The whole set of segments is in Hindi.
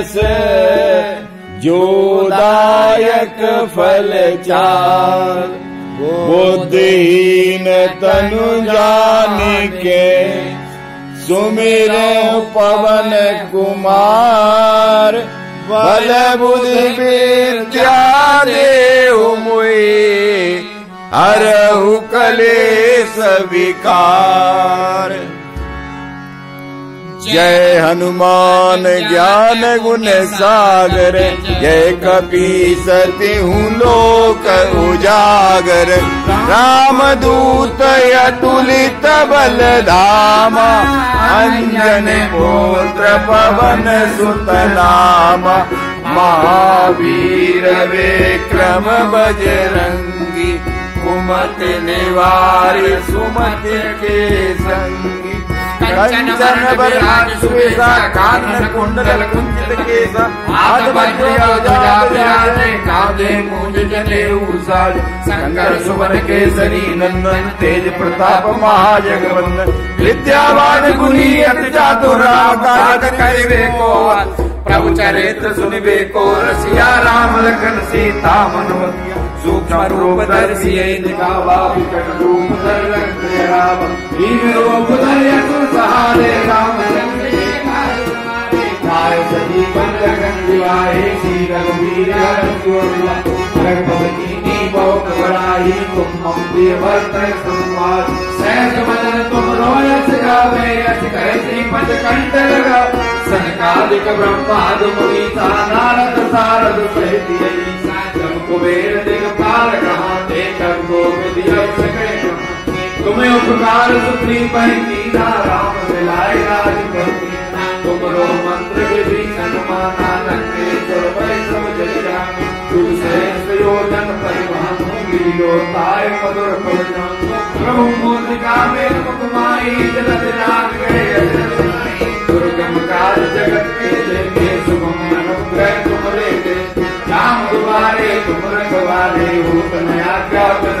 जस जोदायक फल चार। बुद्धिहीन तनु जान के सुमिर पवन कुमार। बल बुद्धि विद्या देव मुई हरहु कलेश विकार। जय हनुमान ज्ञान गुण सागर जय कपी सती हूँ लोक उजागर। राम दूत अतुलित बल धामा अंजन पुत्र पवन सुत नामा। महावीर विक्रम बजरंगी कुमत निवार सुमत के संगी कंचन बरहान सुवेशा कानन कुंडल कुंचित केसा हाथ वज्रध्वजाविराजे कांधे मूंज जनेऊ साज शंकर सुवन केसरी नंदन तेज प्रताप महाजगवंदन विद्यावान गुणी अति चातुर आकाश करिवे को प्रभु चरित्र सुनिवे को रसिया राम लखन सीता मनोतिया सूक्ष्म रूप दर्शी दिखावा विकट रूप धर रंग राम भीम रूप धर सहारे राम काय सजी बंदगन दिवाए श्री रघुवीर रघुपति नी बहुत बड़ाई तुम मम प्रिय भक्त संवाद सहज मदन तुम रोयस गावे यस कहे श्रीपद कंठ लगा सनकादिक ब्रह्माद मुनीसा नारद सारद सहित कुबेर तुम्हें उपकार सुप्री कीना राम मिलाए राज तुम रो मंत्र विभीषण माना लंकेश्वर वैष्णव जय राम तुझ सहस्र योजन परिवहन लीलो ताय मधुर पवन प्रभु मोदिका में मुकुमाई जलद जाग गए दुर्गम काज जगत के लेके शुभम अनुग्रह तुमरे दे राम दुआरे तुम रखवारे हो तनया क्या कर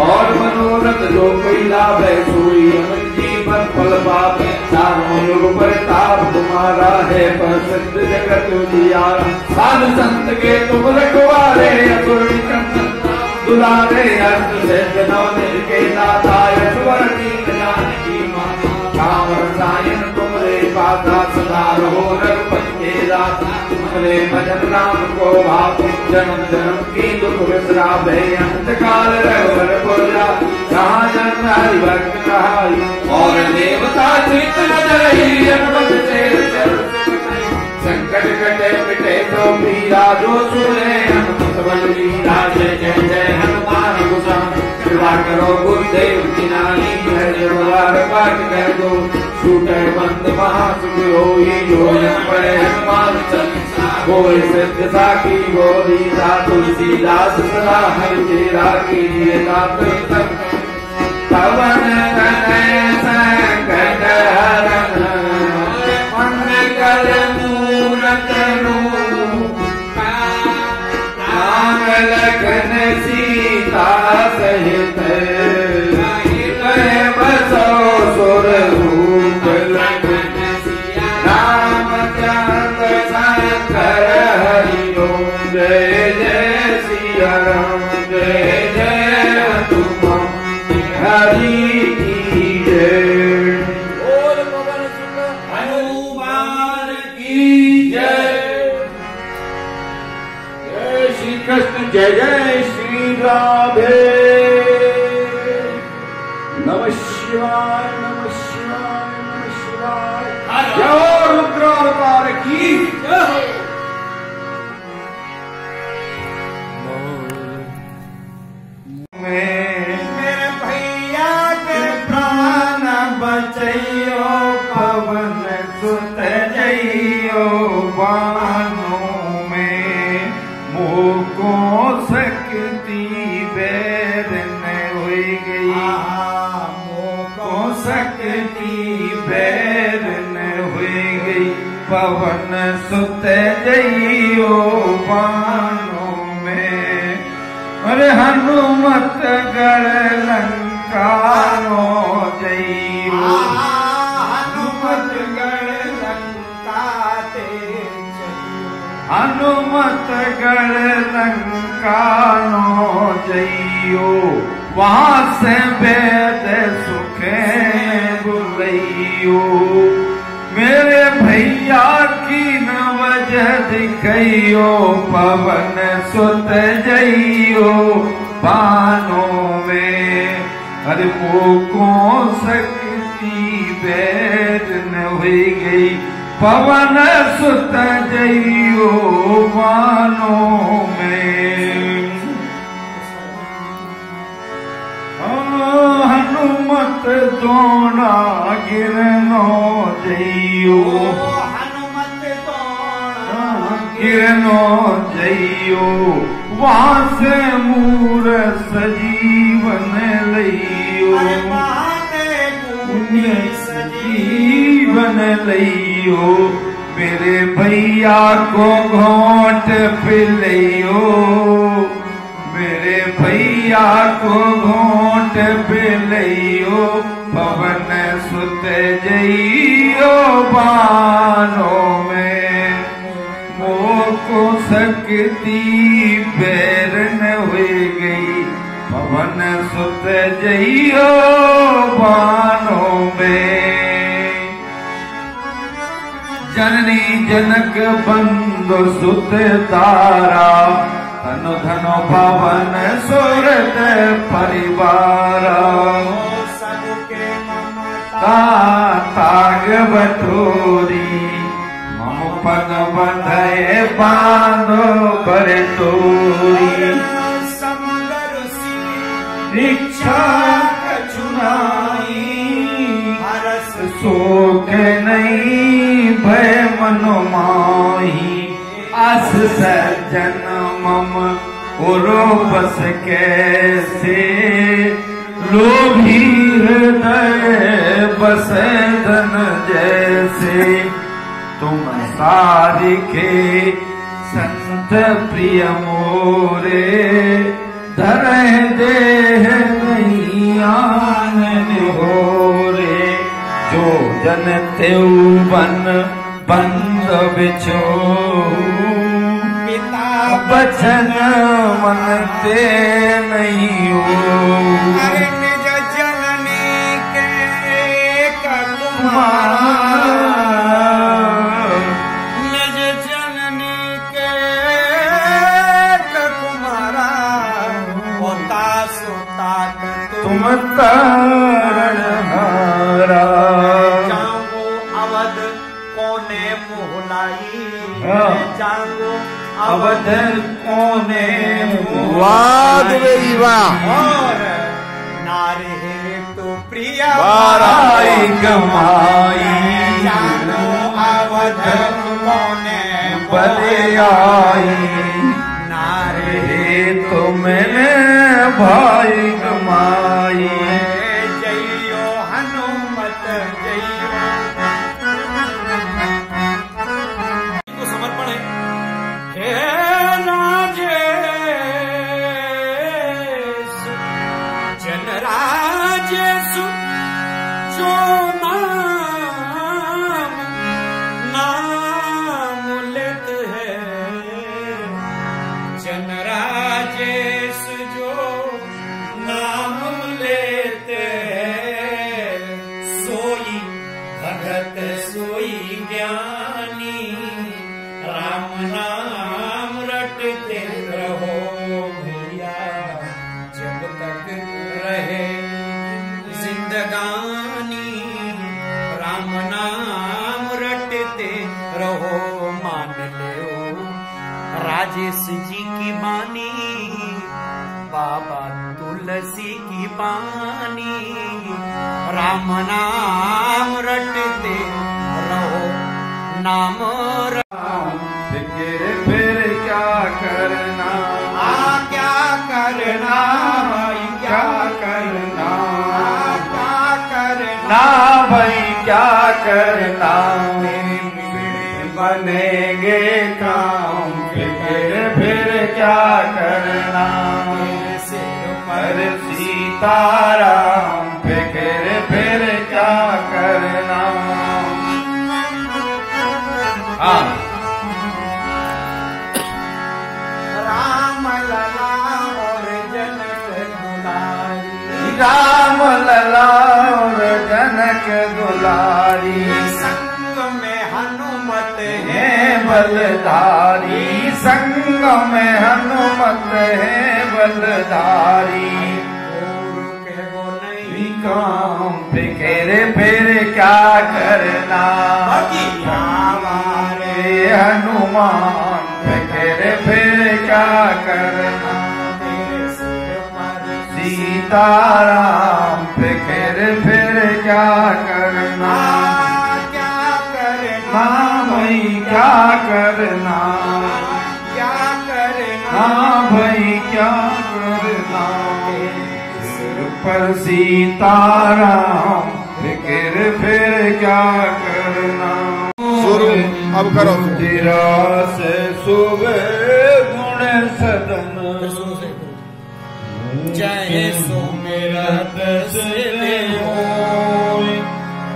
और मनोरथ जो कोई लाभ है सोई। जीवन फल पाप चारों युग पर ताप तुम्हारा है, प्रसिद्ध जगत उजियारा साधु संत के तुम रखवारे दुलारे, अर्थ से जनौन के दाता, यशवर माँ काम रसायन तुमरे पाता, सदा रहो रघुपति के दाता। अपने भजन राम को भाव जन्म जन्म की दुख विश्राम है अंत रघुवर बोला जहाँ जन्म हरि भक्त कहाई और देवता चित नज़र ही अनुमत से संकट कटे पिटे तो पीरा जो सुने हनुमत बल वीरा जय जय जय हनुमान गुसाम कृपा करो गुरुदेव की नानी हरे द्वार पाठ कर दो छूटे बंद महासुख हो ये जो जन कोई सिद्ध साखी गोरी सा तुलसीदास सदा है, तेरा कीजिए नाथ पवन तनय संकट हरण, मंगल मूरत लखन सीता पवन सुत जइयो बानों में। अरे हनुमत गढ़ लंकानो जइयो। हनुमत गढ़ लंका ते हनुमत गढ़ लंकानो जइयो। वहाँ से वेद सुखे बुलइयो मेरे भैया की न वजह दिखइयो, पवन सुत जइयो बानों में। अरे मोको सकती बैर न हुई गई, पवन सुत जइयो बानों में। हनुमत दोना गिरनो जइयो। हनुमत दौड़ा गिरनो जइयो। वहाँ से मूर सजीवन लइयो। अरे बहाने पुण्य पुण्य सजी जीवन लइयो। मेरे भैया को घोट पिलइयो मेरे भैया को घोट पिलइयो पवन सुत जइयो बानों में। मोको सकती बैर न हुई गई, पवन सुत जइयो बानों में। जननी जनक बंद सुत तारा धनु धनु पवन सुरत परिवार। ताग बटोरी मम पग बंधे बांधो पर तोरी दीक्षा हरस शोक नहीं भय मनो माही। अस सज्जन मम उरो बस कैसे? लोभी हृदय बस धन जैसे। तुम सारी के संत प्रिय मोरे। धर देह नहीं हो रे जो जन तेऊ बन बंद बिछो। बचन मन ते नहीं हो। अरे निज कोने मोहलाई? हाँ। जाऊँ अवध कोने वाह दुबेजी वाह और नारे तो प्रिय बाराई कमाई। जानो अवध कोने बले आई। नारे तो मैंने भाई कमाई। जो राजेश जी की बानी बाबा तुलसी की बानी राम नाम रटते रहो नाम फिर फिर क्या करना। आ क्या करना भाई क्या करना। आ क्या करना। भाई क्या करना। बनेंगे काम। फिर क्या करना? सिर पर सीताराम फिर फिर क्या करना? हाँ। राम लला और जनक दुलारी। राम लला और जनक दुलारी। संग में है बलधारी संग में हनुमत है बलधारी काम फिर फिर क्या करना? बाकी। आवारे रे हनुमान फिर फिर क्या करना? सीताराम फिर फिर क्या करना? क्या करना? भाई क्या करना? क्या करना? हाँ भाई क्या करना? सिर पर सीताराम फिर फिर क्या करना? शुरू अब करो। तेरा से सुबह गुण सदन। जय सुमिरत सिले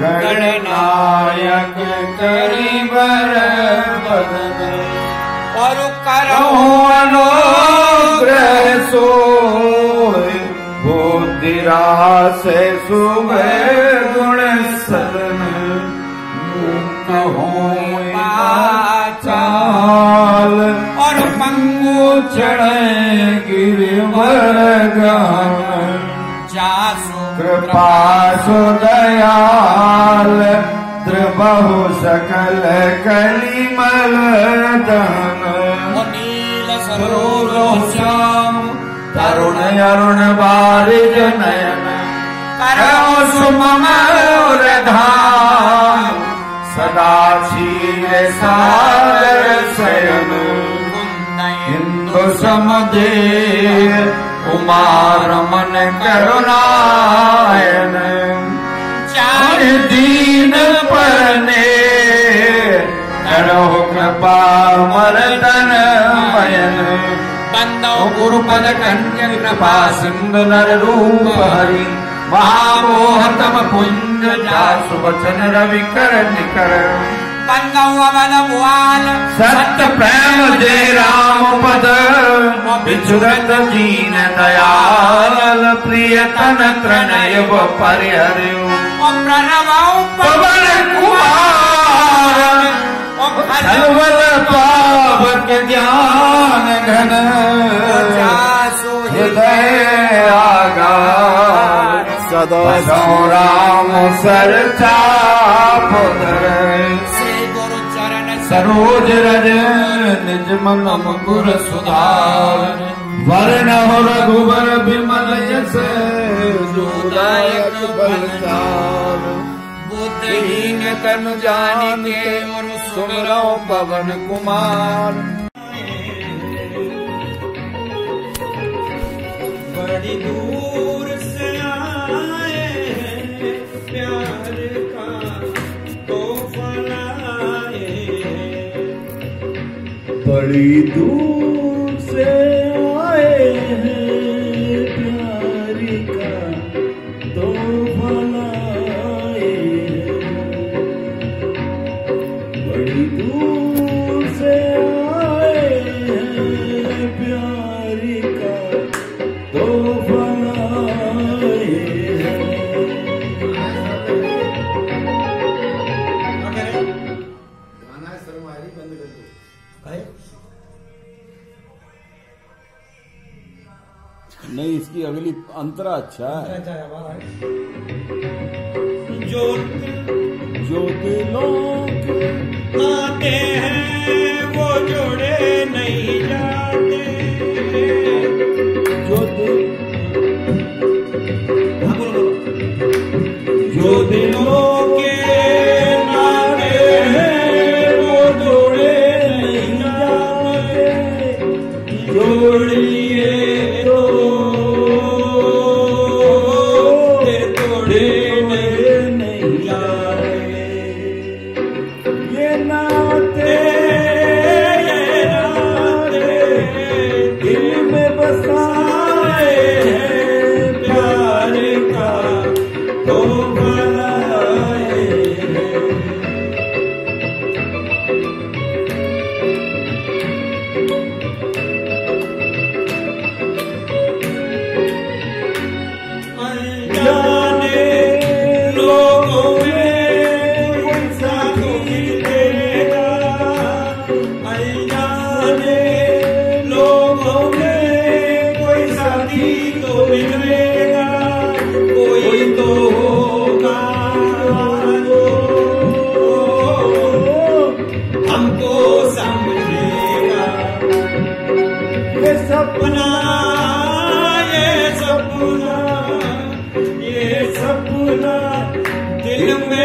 गणनायक करीबर बदन। और करो अनुग्रह सोय बुद्धिरा से सुबह गुण सदन। मुक्त हो चाल और मंगू चढ़े गिरवर गान जासु कृपा सुदयाल द्रबहु सकल कलिमल दन नील श्याम तरुण अरुण बारिज नयन। करो सुमर धाम। सदा क्षीर सागर शयन। हिंदु समदे कुमार मन करुणायन। चार दीन परने करो कृपा मरदन मयन। बंदो गुरुपद कन्य कृपा सिंधु नर रूप हरि। महामोहतम पुंज जासु वचन रवि कर निकर। अवल बुआल सत्य प्रेम जय राम पद विचुरत दीन दयाल प्रिय तन त्रनय परिहरु प्रणव पवन कुमार सर्वल पावक ज्ञान घन हृदय आगार सदा राम सर गुरु चरण सरोज रज निज मन मुकुर सुधार। वर्ण हो रघुबर विमल यस जोदायक बलचार। बुद्धहीन तनु जानी और सुमिरो पवन कुमार। बड़ी दूर से आए हैं। नहीं इसकी अगली अंतरा अच्छा है। जो जो दिलों आते हैं वो जोड़े नहीं जाते। जो दिल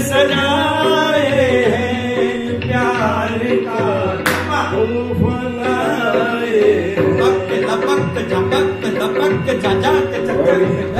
सजाए हैं प्यार का फनाए तपक तपक तपक झक चक्कर